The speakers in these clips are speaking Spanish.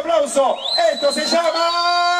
aplauso. Esto se llama...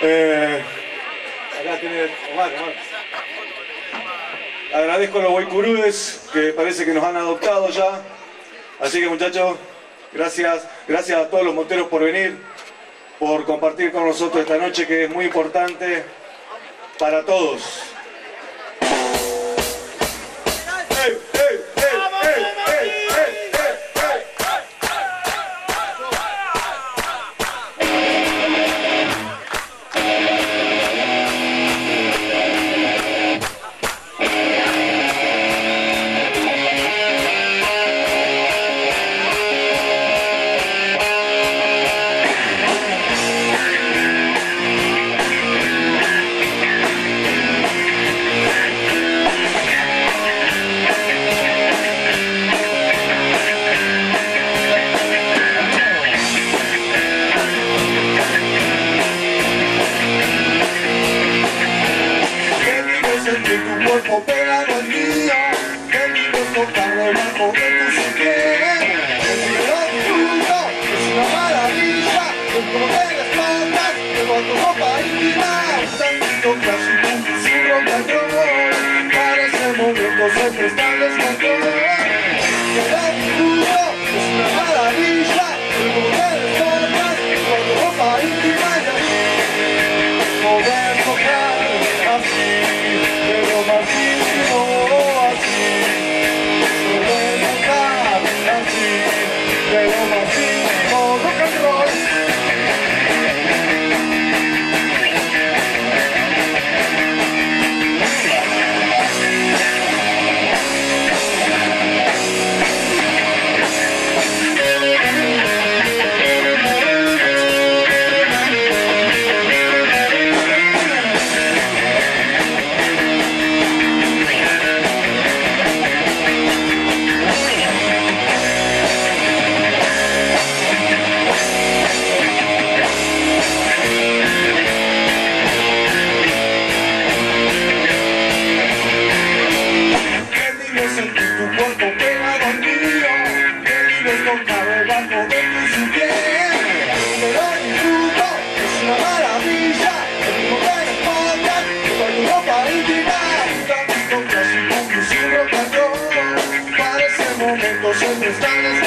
Eh, acá tiene Omar, Omar. Agradezco a los boicurudes que parece que nos han adoptado ya. Así que muchachos, gracias, gracias a todos los monteros por venir, por compartir con nosotros esta noche que es muy importante para todos. Momento siempre está en el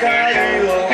Caiu.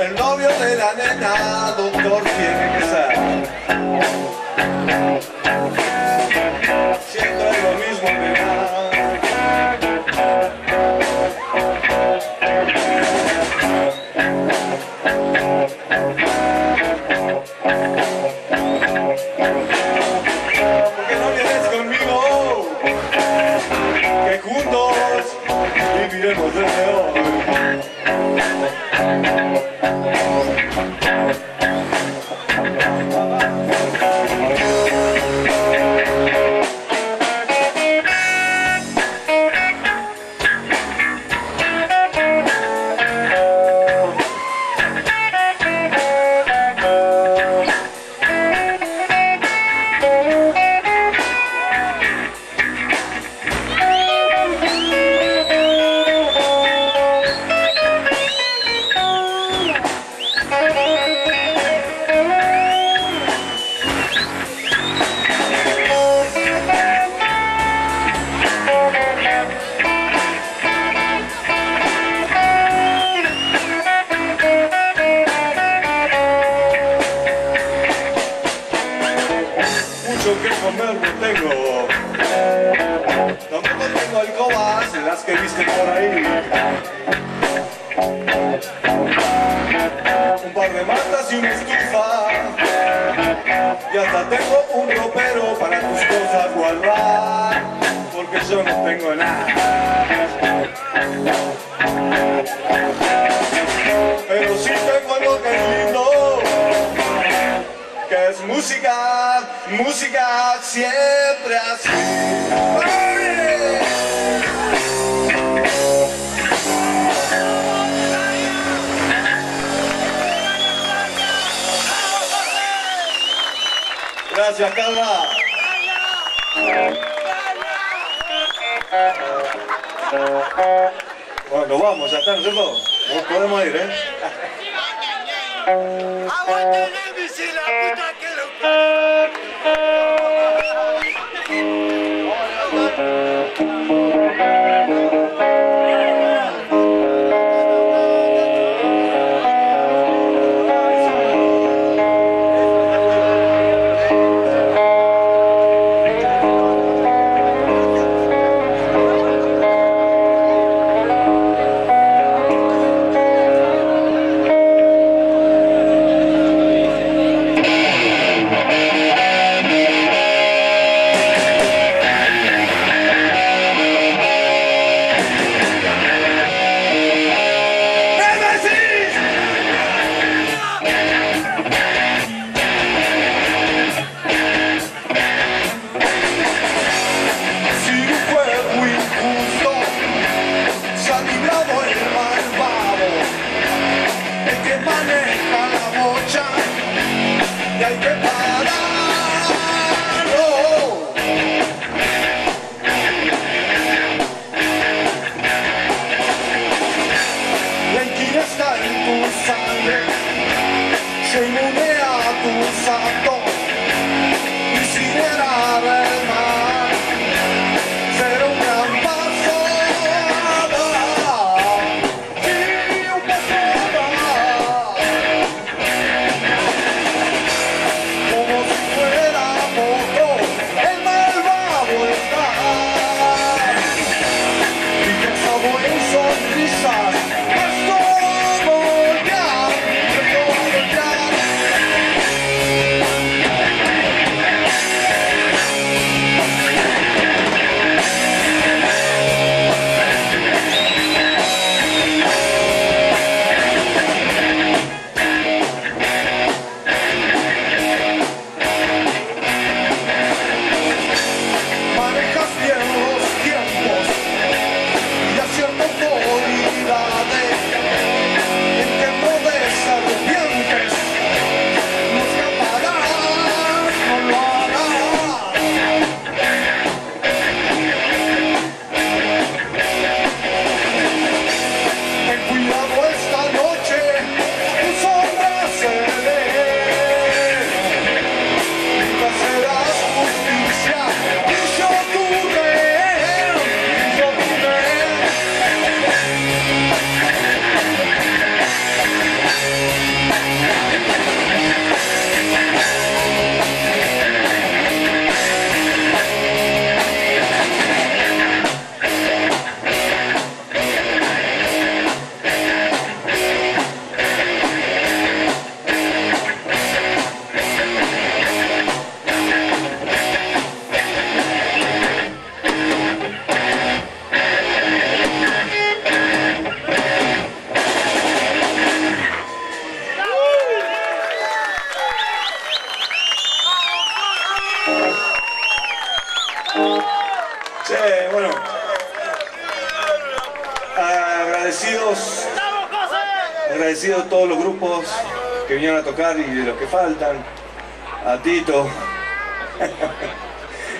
El novio de la nena, doctor, tiene que ser. Bueno, nos vamos, ya está, ¿no? Nos podemos ir, ¿eh? ¡Aguante la puta que lo se inmune a tus actos, incinerar el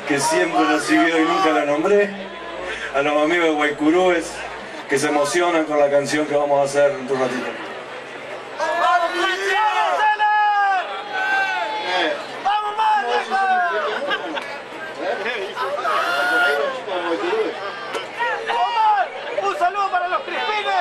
Que siempre nos siguió y nunca lo nombré. A los amigos de Guaycurúes, que se emocionan con la canción que vamos a hacer en un ratito. ¡Un saludo para los crispines!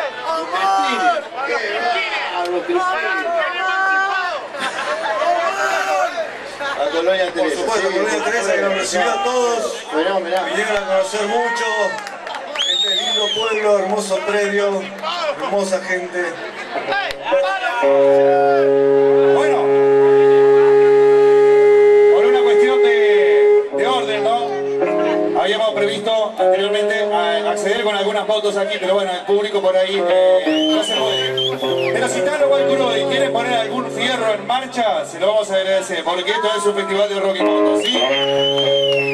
Colonia Por Teresa. supuesto, sí, Colonia Teresa que nos recibió a todos. Mirá, mirá. Vinieron a conocer mucho este lindo pueblo, hermoso predio, hermosa gente. Con algunas fotos aquí, pero bueno, el público por ahí eh, no se puede. Pero si están los Guaycuroy quieren poner algún Fierro en marcha, se lo vamos a agradecer, porque esto es un festival de rock y moto, ¿sí?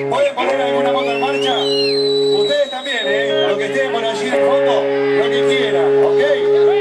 ¿Pueden poner alguna moto en marcha? Ustedes también, ¿eh? Los que estén por allí en foto, lo que quieran, ¿ok?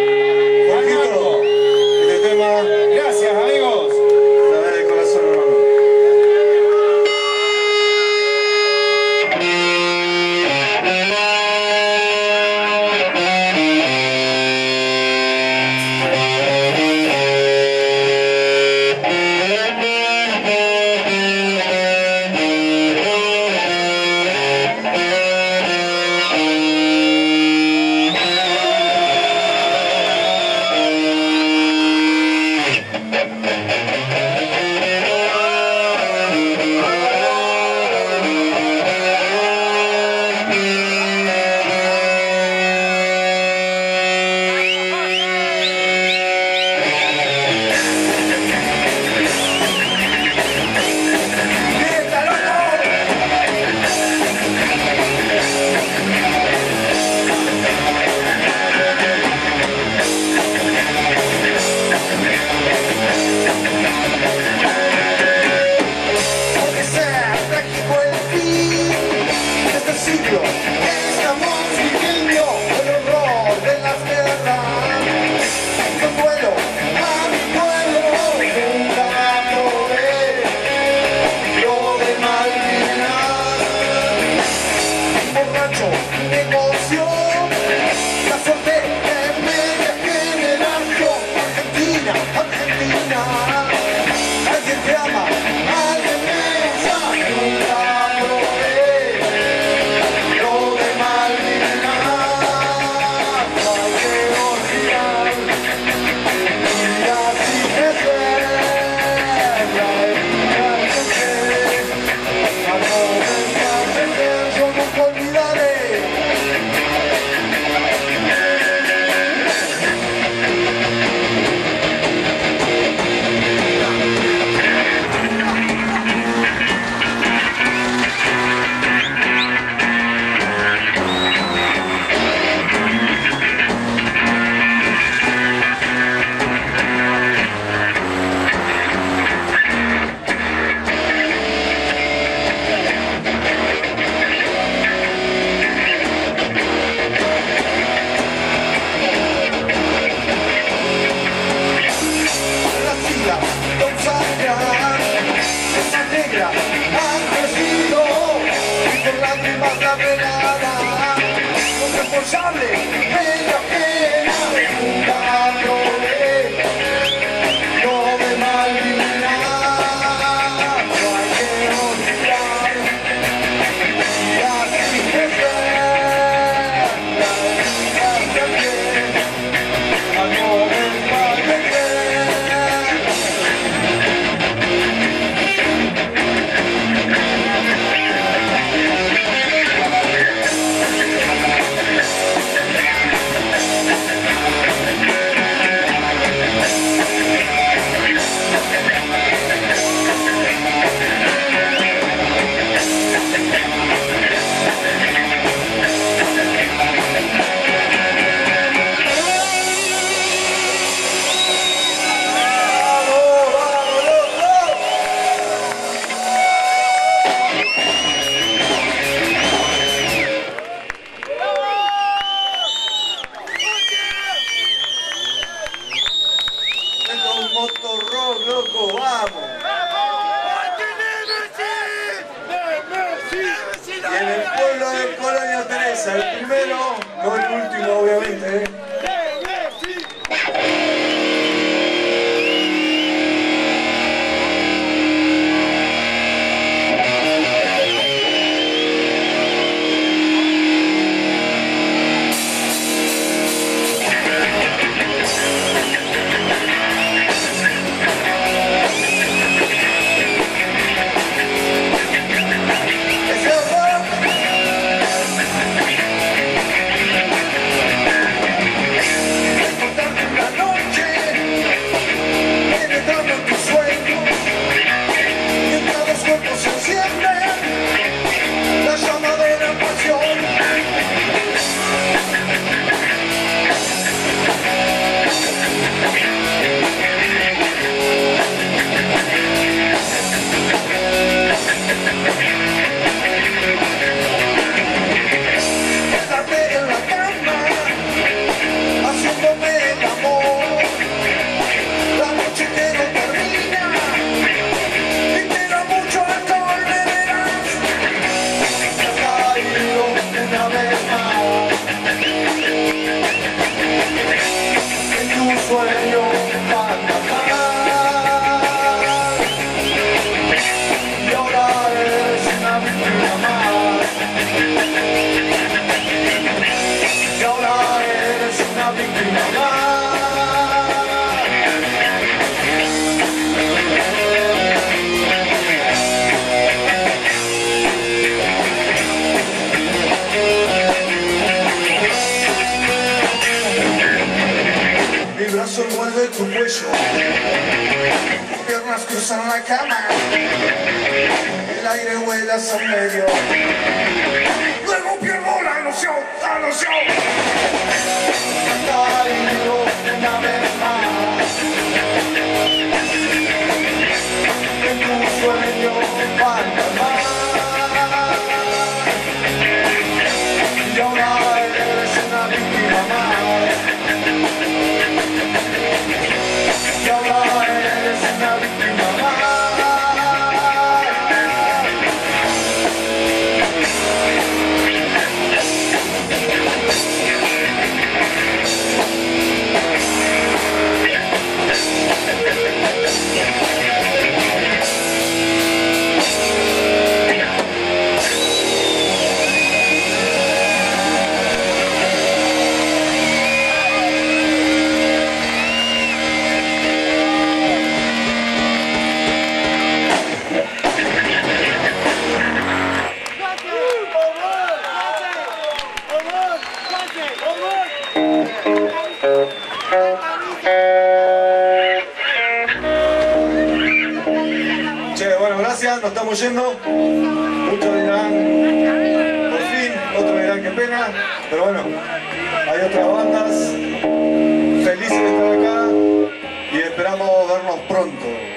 Pronto.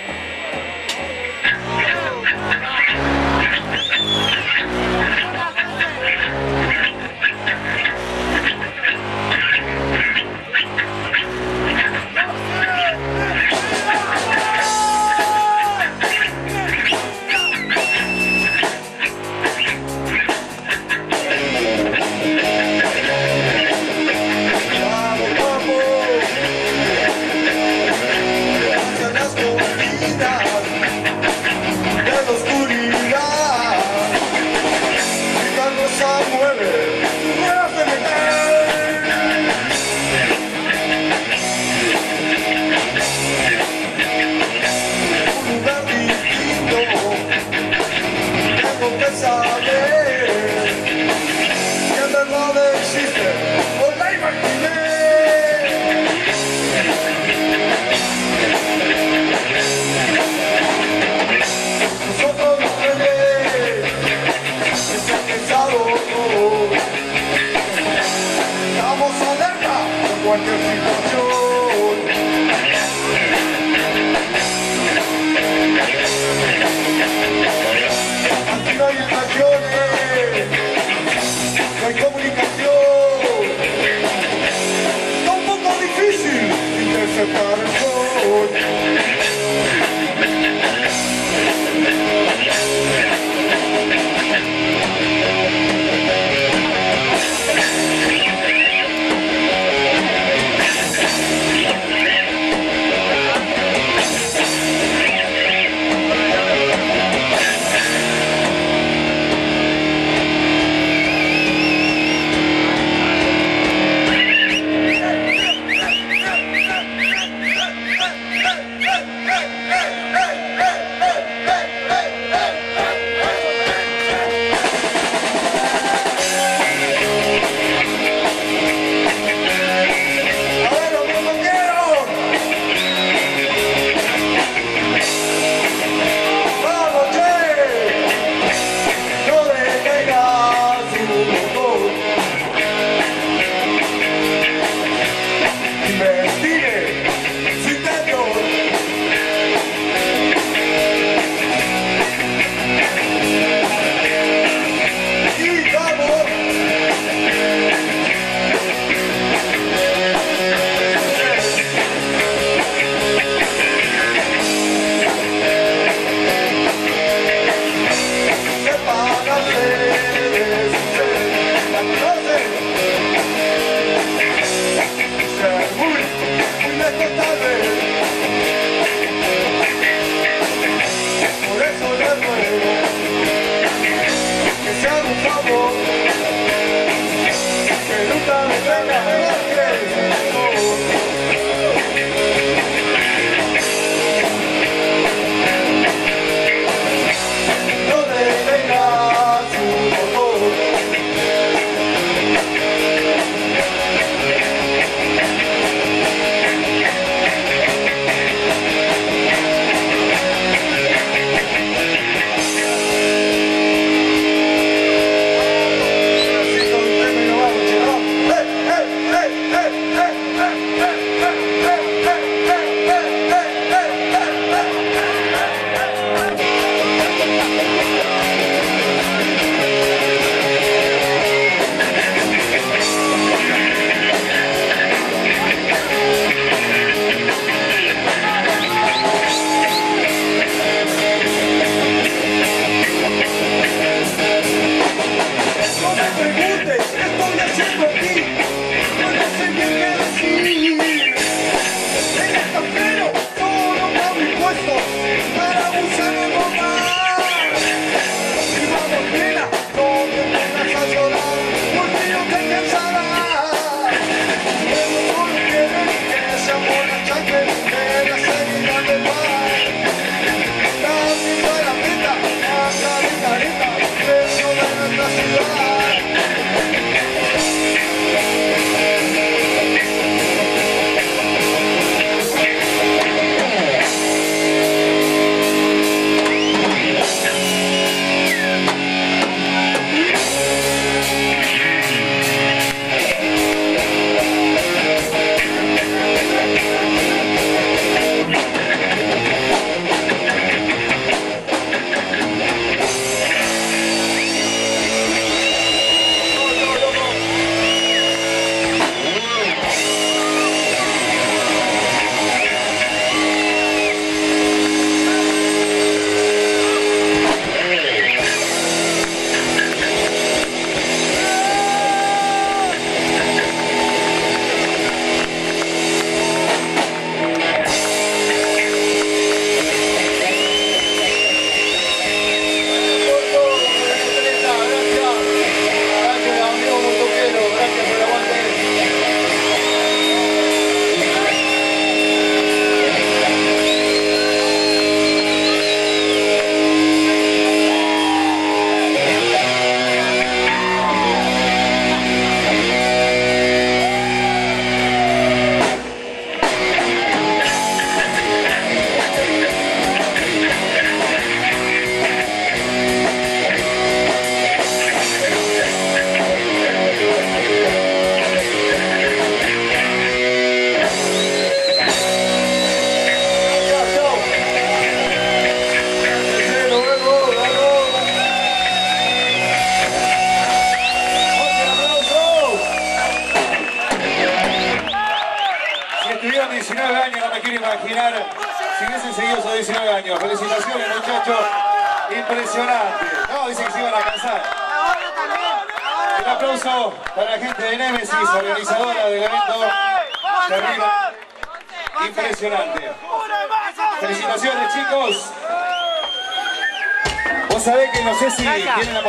150.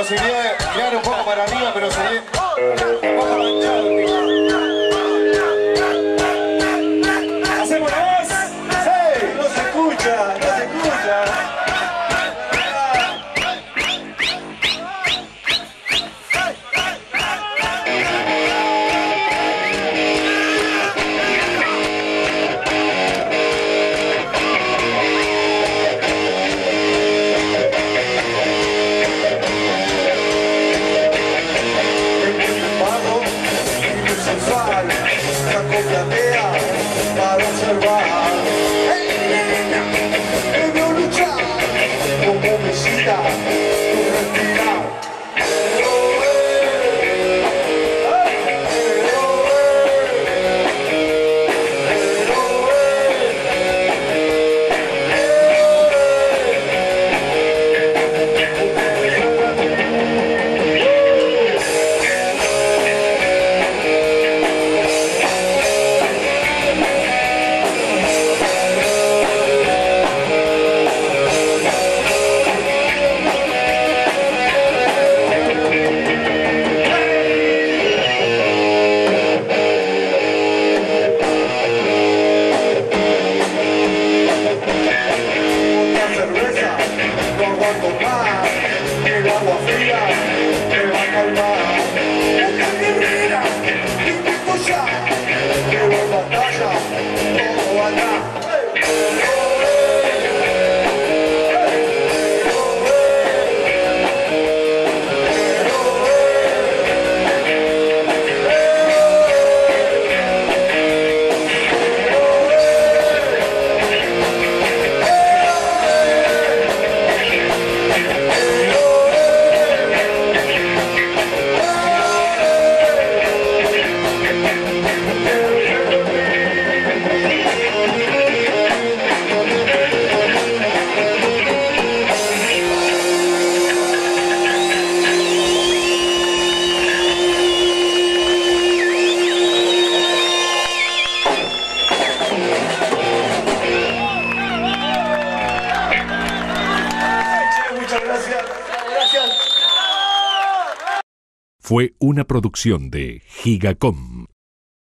Posibilidad una producción de Gigacom